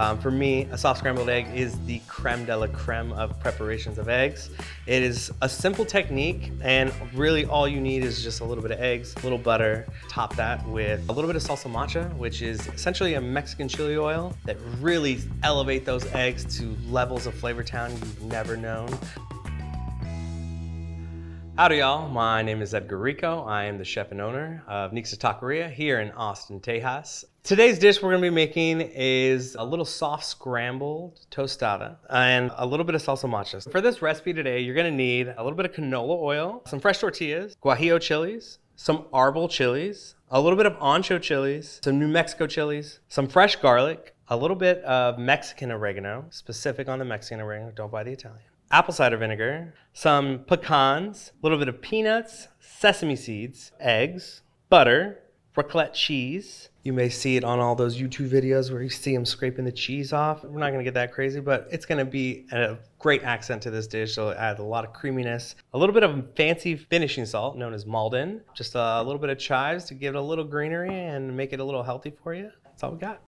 Um, for me, a soft scrambled egg is the creme de la creme of preparations of eggs. It is a simple technique and really all you need is just a little bit of eggs, a little butter, top that with a little bit of salsa macha, which is essentially a Mexican chili oil that really elevate those eggs to levels of flavor town you've never known. Howdy y'all, my name is Edgar Rico. I am the chef and owner of Nixta Taqueria here in Austin, Tejas. Today's dish we're gonna be making is a little soft scrambled tostada and a little bit of salsa macha. For this recipe today, you're gonna need a little bit of canola oil, some fresh tortillas, guajillo chilies, some arbol chilies, a little bit of ancho chilies, some New Mexico chilies, some fresh garlic, a little bit of Mexican oregano, specific on the Mexican oregano, don't buy the Italian apple cider vinegar, some pecans, a little bit of peanuts, sesame seeds, eggs, butter, raclette cheese. You may see it on all those YouTube videos where you see them scraping the cheese off. We're not gonna get that crazy, but it's gonna be a great accent to this dish. So it adds a lot of creaminess, a little bit of fancy finishing salt known as Maldon, just a little bit of chives to give it a little greenery and make it a little healthy for you. That's all we got.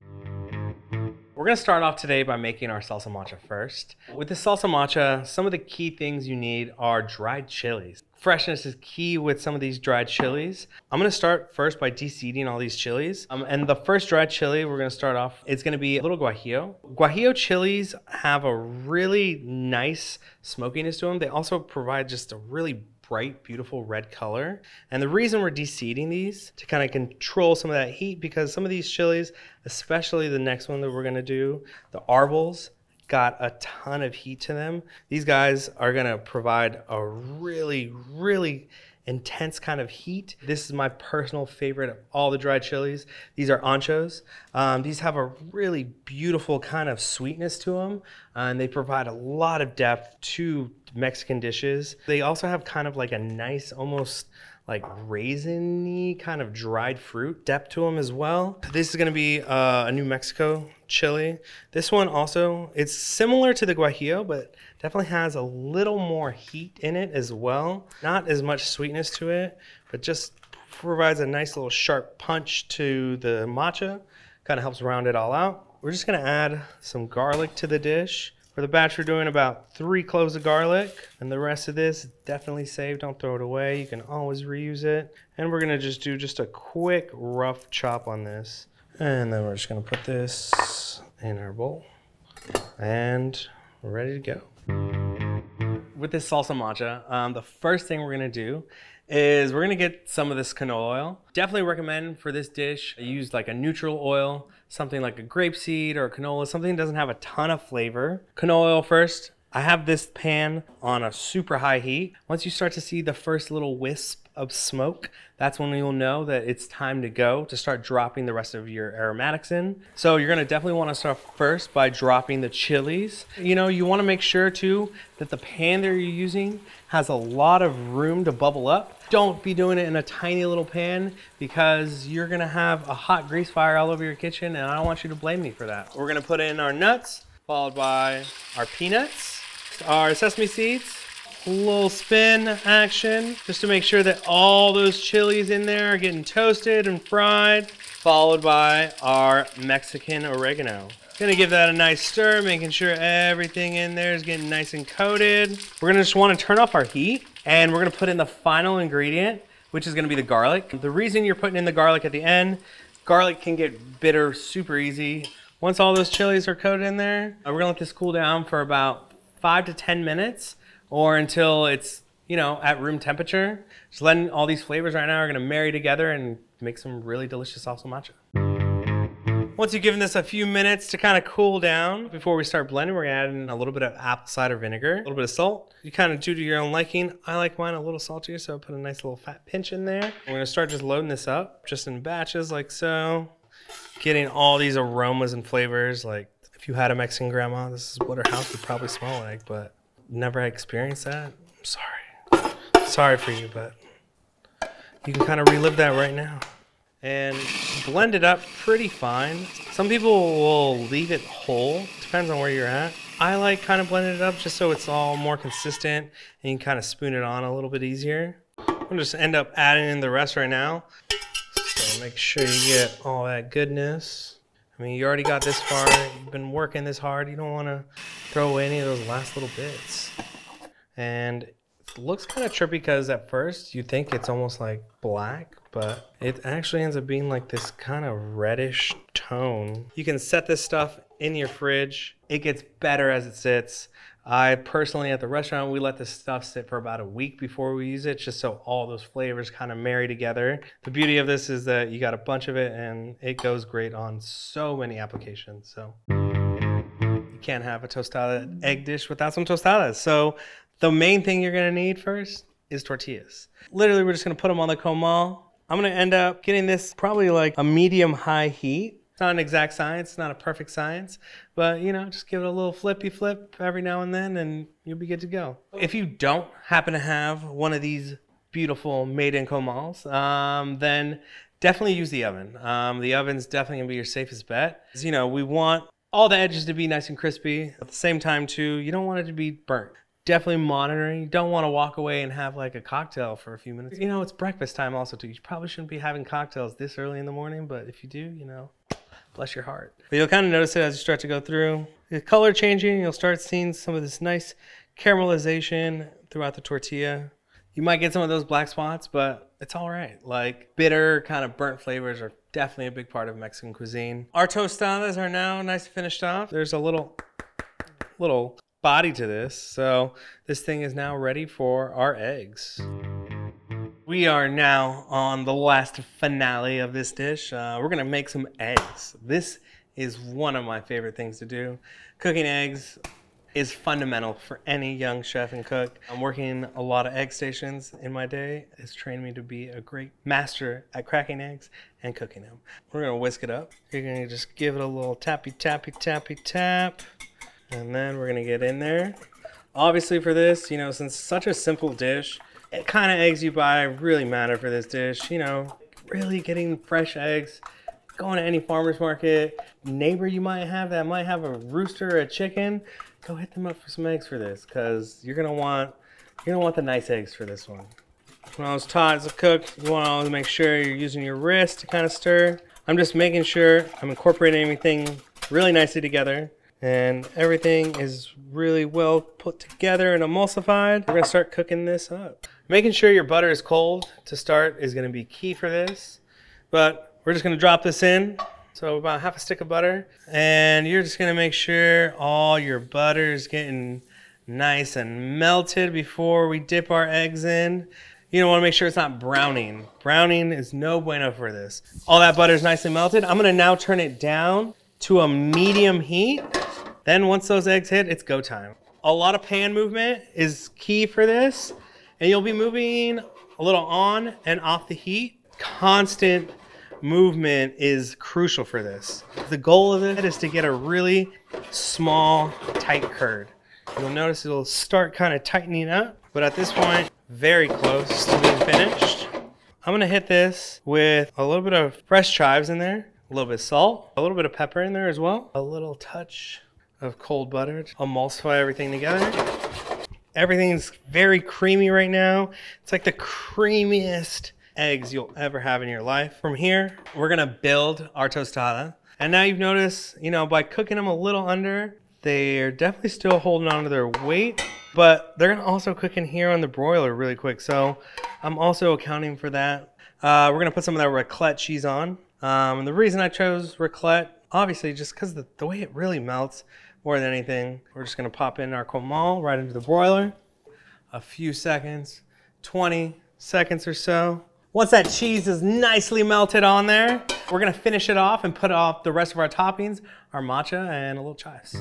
We're gonna start off today by making our salsa macha first. With the salsa macha, some of the key things you need are dried chilies. Freshness is key with some of these dried chilies. I'm gonna start first by deseeding all these chilies. Um, and the first dried chili we're gonna start off, it's gonna be a little guajillo. Guajillo chilies have a really nice smokiness to them. They also provide just a really bright, beautiful red color. And the reason we're deseeding these to kind of control some of that heat because some of these chilies, especially the next one that we're gonna do, the arbols, got a ton of heat to them. These guys are gonna provide a really, really intense kind of heat. This is my personal favorite of all the dried chilies. These are anchos. Um, these have a really beautiful kind of sweetness to them, uh, and they provide a lot of depth to Mexican dishes. They also have kind of like a nice, almost like raisiny kind of dried fruit depth to them as well. This is gonna be uh, a New Mexico chili. This one also, it's similar to the guajillo, but definitely has a little more heat in it as well. Not as much sweetness to it, but just provides a nice little sharp punch to the macha. Kind of helps round it all out. We're just gonna add some garlic to the dish. For the batch, we're doing about three cloves of garlic, and the rest of this definitely save. Don't throw it away. You can always reuse it. And we're gonna just do just a quick rough chop on this. And then we're just gonna put this in our bowl, and we're ready to go. With this salsa macha, um, the first thing we're gonna do is we're gonna get some of this canola oil. Definitely recommend for this dish, uh, use like a neutral oil, something like a grapeseed or a canola, something that doesn't have a ton of flavor. Canola oil first. I have this pan on a super high heat. Once you start to see the first little wisp of smoke, that's when you'll know that it's time to go to start dropping the rest of your aromatics in. So you're gonna definitely wanna start first by dropping the chilies. You know, you wanna make sure too that the pan that you're using has a lot of room to bubble up. Don't be doing it in a tiny little pan because you're gonna have a hot grease fire all over your kitchen and I don't want you to blame me for that. We're gonna put in our nuts, followed by our peanuts, our sesame seeds, a little spin action just to make sure that all those chilies in there are getting toasted and fried, followed by our Mexican oregano. Gonna give that a nice stir, making sure everything in there is getting nice and coated. We're gonna just wanna turn off our heat and we're gonna put in the final ingredient, which is gonna be the garlic. The reason you're putting in the garlic at the end, garlic can get bitter super easy. Once all those chilies are coated in there, uh, we're gonna let this cool down for about five to 10 minutes or until it's, you know, at room temperature. Just letting all these flavors right now are gonna marry together and make some really delicious salsa macha. Once you've given this a few minutes to kind of cool down, before we start blending, we're gonna add in a little bit of apple cider vinegar, a little bit of salt. You kind of do to your own liking. I like mine a little saltier, so I put a nice little fat pinch in there. We're gonna start just loading this up, just in batches like so. Getting all these aromas and flavors like if you had a Mexican grandma, this is what her house would probably smell like, but never had experienced that. I'm sorry. Sorry for you, but you can kind of relive that right now. And blend it up pretty fine. Some people will leave it whole, depends on where you're at. I like kind of blending it up just so it's all more consistent and you can kind of spoon it on a little bit easier. I'm gonna just end up adding in the rest right now. So make sure you get all that goodness I mean, you already got this far. You've been working this hard. You don't want to throw away any of those last little bits. And it looks kind of trippy because at first you think it's almost like black, but it actually ends up being like this kind of reddish tone. You can set this stuff in your fridge. It gets better as it sits. I personally, at the restaurant, we let this stuff sit for about a week before we use it, just so all those flavors kind of marry together. The beauty of this is that you got a bunch of it and it goes great on so many applications. So you can't have a tostada egg dish without some tostadas. So the main thing you're gonna need first is tortillas. Literally, we're just gonna put them on the comal. I'm gonna end up getting this probably like a medium high heat not an exact science, it's not a perfect science, but you know, just give it a little flippy flip every now and then and you'll be good to go. If you don't happen to have one of these beautiful made in comals, um, then definitely use the oven. Um, the oven's definitely gonna be your safest bet. You know, we want all the edges to be nice and crispy. At the same time, too, you don't want it to be burnt definitely monitoring. You don't want to walk away and have like a cocktail for a few minutes. You know, it's breakfast time also too. You probably shouldn't be having cocktails this early in the morning, but if you do, you know, bless your heart. But you'll kind of notice it as you start to go through. The color changing, you'll start seeing some of this nice caramelization throughout the tortilla. You might get some of those black spots, but it's all right. Like bitter, kind of burnt flavors are definitely a big part of Mexican cuisine. Our tostadas are now nice and finished off. There's a little, little body to this. So this thing is now ready for our eggs. We are now on the last finale of this dish. Uh, we're gonna make some eggs. This is one of my favorite things to do. Cooking eggs is fundamental for any young chef and cook. I'm working a lot of egg stations in my day. It's trained me to be a great master at cracking eggs and cooking them. We're gonna whisk it up. You're gonna just give it a little tappy, tappy, tappy, tap. And then we're gonna get in there. Obviously for this, you know, since it's such a simple dish, it kind of eggs you buy really matter for this dish. You know, really getting fresh eggs, going to any farmer's market, neighbor you might have that might have a rooster or a chicken, go hit them up for some eggs for this because you're gonna want you're gonna want the nice eggs for this one. When I was taught as a cook, you want to always make sure you're using your wrist to kind of stir. I'm just making sure I'm incorporating everything really nicely together and everything is really well put together and emulsified. We're gonna start cooking this up. Making sure your butter is cold to start is gonna be key for this, but we're just gonna drop this in. So about half a stick of butter, and you're just gonna make sure all your butter is getting nice and melted before we dip our eggs in. You don't wanna make sure it's not browning. Browning is no bueno for this. All that butter is nicely melted. I'm gonna now turn it down to a medium heat. Then once those eggs hit, it's go time. A lot of pan movement is key for this. And you'll be moving a little on and off the heat. Constant movement is crucial for this. The goal of it is to get a really small, tight curd. You'll notice it'll start kind of tightening up, but at this point, very close to being finished. I'm gonna hit this with a little bit of fresh chives in there, a little bit of salt, a little bit of pepper in there as well, a little touch of cold butter emulsify everything together. Everything's very creamy right now. It's like the creamiest eggs you'll ever have in your life. From here, we're gonna build our tostada. And now you've noticed, you know, by cooking them a little under, they're definitely still holding on to their weight, but they're gonna also cook in here on the broiler really quick. So I'm also accounting for that. Uh, we're gonna put some of that raclette cheese on. Um, and the reason I chose raclette, obviously just because the, the way it really melts, more than anything. We're just gonna pop in our comal right into the broiler. A few seconds, 20 seconds or so. Once that cheese is nicely melted on there, we're gonna finish it off and put off the rest of our toppings, our macha and a little chives.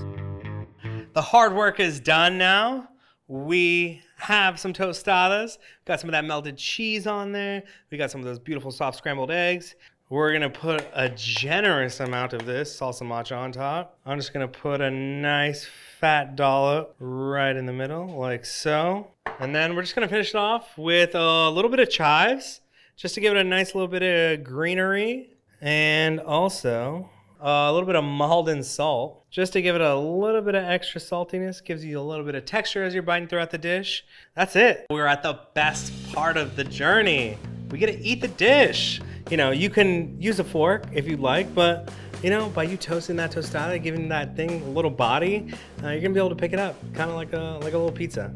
The hard work is done now. We have some tostadas, got some of that melted cheese on there. We got some of those beautiful soft scrambled eggs. We're gonna put a generous amount of this salsa macha on top. I'm just gonna put a nice fat dollop right in the middle, like so. And then we're just gonna finish it off with a little bit of chives, just to give it a nice little bit of greenery. And also a little bit of Maldon salt, just to give it a little bit of extra saltiness, gives you a little bit of texture as you're biting throughout the dish. That's it. We're at the best part of the journey. We get to eat the dish you know, you can use a fork if you'd like, but you know, by you toasting that tostada, giving that thing a little body, uh, you're gonna be able to pick it up, kind of like a like a little pizza.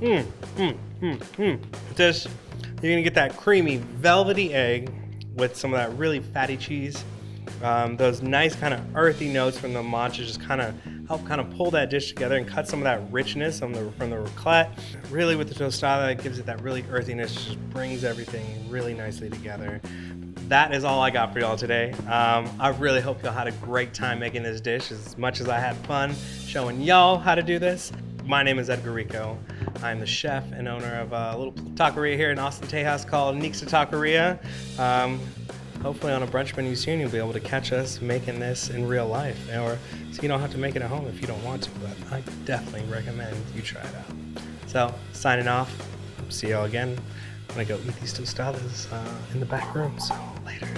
Mmm, mmm, mmm, mmm. Just you're gonna get that creamy, velvety egg with some of that really fatty cheese. Um, those nice kind of earthy notes from the macha just kind of help kind of pull that dish together and cut some of that richness from the from the raclette. Really with the tostada, it gives it that really earthiness, just brings everything really nicely together. That is all I got for y'all today. Um, I really hope y'all had a great time making this dish as much as I had fun showing y'all how to do this. My name is Edgar Rico. I'm the chef and owner of a little taqueria here in Austin, Tejas called Nixta Taqueria. Um, hopefully on a brunch menu soon you'll be able to catch us making this in real life. Or so you don't have to make it at home if you don't want to but i definitely recommend you try it out. So signing off. See y'all again. I'm gonna go eat these tostadas uh, in the back room so later